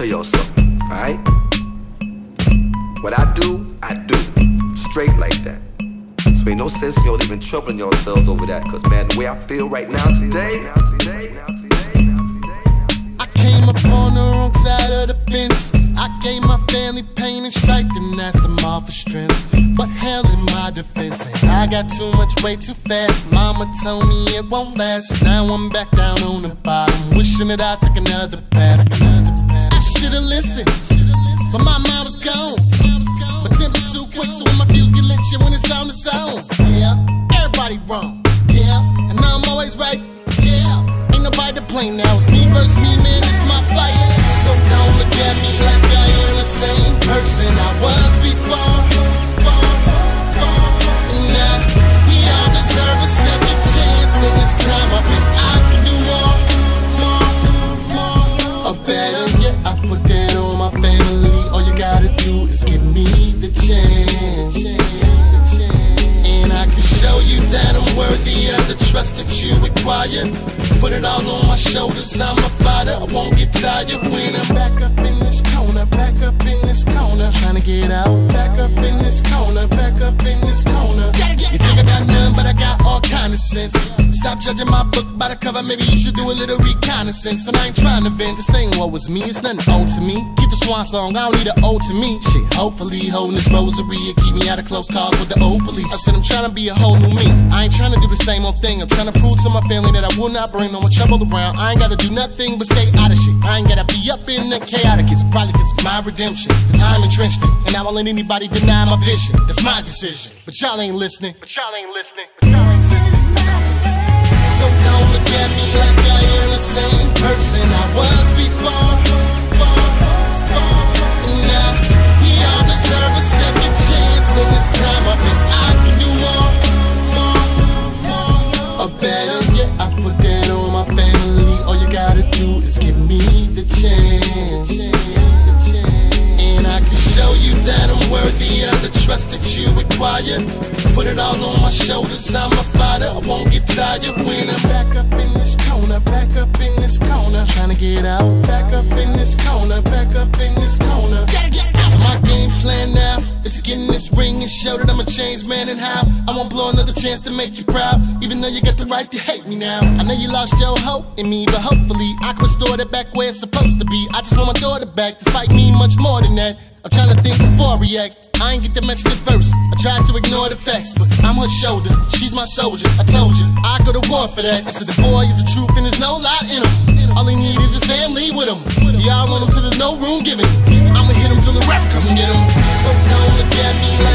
something, alright? What I do, I do. Straight like that. So ain't no sense in y'all even troubling yourselves over that. Cause man, the way I feel right now today. I came up on the wrong side of the fence. I gave my family pain and strife and asked them all for strength. But hell in my defense, I got too much way too fast. Mama told me it won't last. Now I'm back down on the bottom, wishing that I took another path. Should've listened, but my mind was gone. My temper too quick, so when my views get lit, shit when it's on the zone. Yeah, everybody wrong. Yeah, and now I'm always right. Yeah, ain't nobody to blame now. It's me versus me, man. It's my fight. So don't look at me like I am the same person I was before. A time I think I can do more, more, more. Or better put that on my family. All you gotta do is give me the chance. And I can show you that I'm worthy of the trust that you require. Put it all on my shoulders, I'm a fighter. I won't get tired when I'm back up in this corner, back up in this corner. Trying to get out, got all kind of sense. Stop judging my book by the cover, maybe you should do a little reconnaissance. And I ain't trying to vent, this ain't what was me, it's nothing old to me. Keep the swan song, I don't need an ode to me. Shit, hopefully holding this rosary and keep me out of close calls with the old police. I said I'm trying to be a whole new me. I ain't trying to do the same old thing. I'm trying to prove to my family that I will not bring no more trouble around. I ain't gotta do nothing but stay out of shit. I ain't gotta be up in the chaotic. It's probably cause it's my redemption. And I'm entrenched in. And I won't let anybody deny my vision. That's my decision. But y'all ain't listening. But y'all ain't listening. But y'all ain't so same person I was To out, back up in this corner, back up in this corner. So my game plan now is to get in this ring and show that I'm a changed man and how I won't blow another chance to make you proud. Even though you got the right to hate me now. I know you lost your hope in me, but hopefully I can restore that back where it's supposed to be. I just want my daughter back, despite me much more than that. I'm trying to think before I react. I ain't get the message at first. I tried to ignore the facts, but I'm her shoulder. She's my soldier. I told you, I go to war for that. I said the boy is the truth and there's no lie in him. All he need is his family with him. I want him till there's no room given. I'ma hit him till the ref come get him. So don't look at me like